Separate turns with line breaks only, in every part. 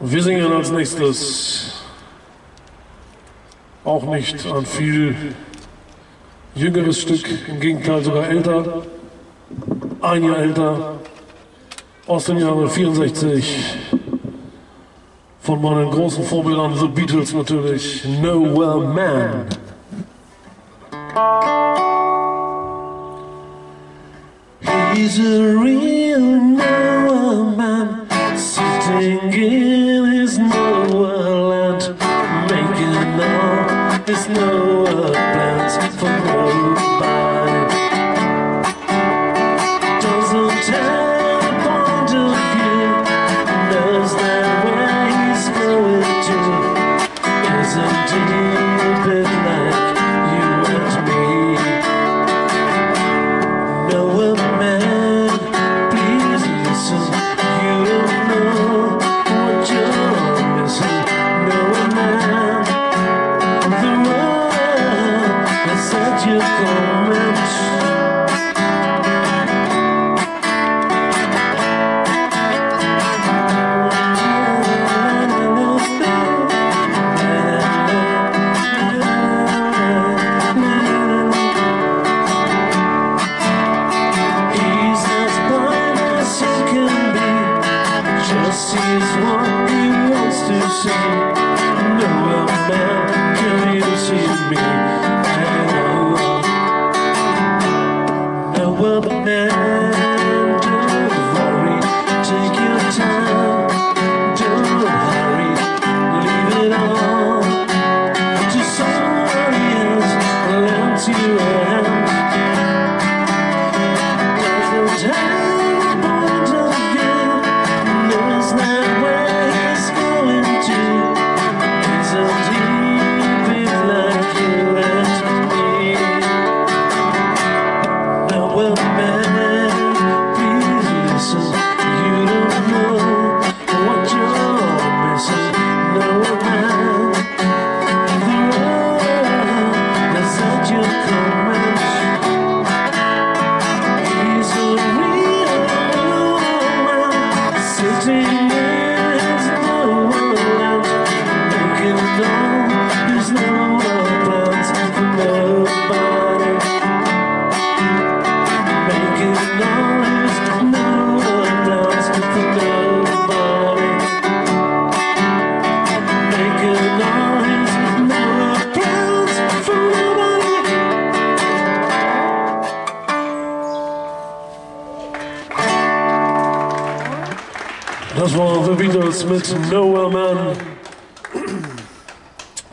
Wir singen als nächstes. Auch nicht ein viel jüngeres Stück, im Gegenteil sogar älter, ein Jahr älter, aus dem Jahre 64, von meinen großen Vorbildern The Beatles natürlich, Nowhere Man. He's a real There is no one to Making love. There's no He's as blind as he can be. Just sees what he wants to see. You see. Das war The Beatles mit Nowhere Man.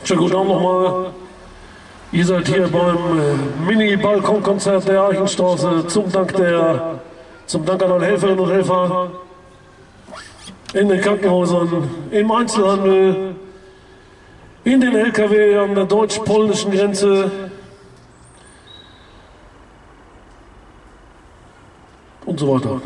Schönen guten Abend nochmal. Ihr seid hier beim äh, Mini-Balkonkonzert der Eichenstraße zum Dank, der, zum Dank an alle Helferinnen und Helfer in den Krankenhäusern, im Einzelhandel, in den LKW an der deutsch-polnischen Grenze und so weiter.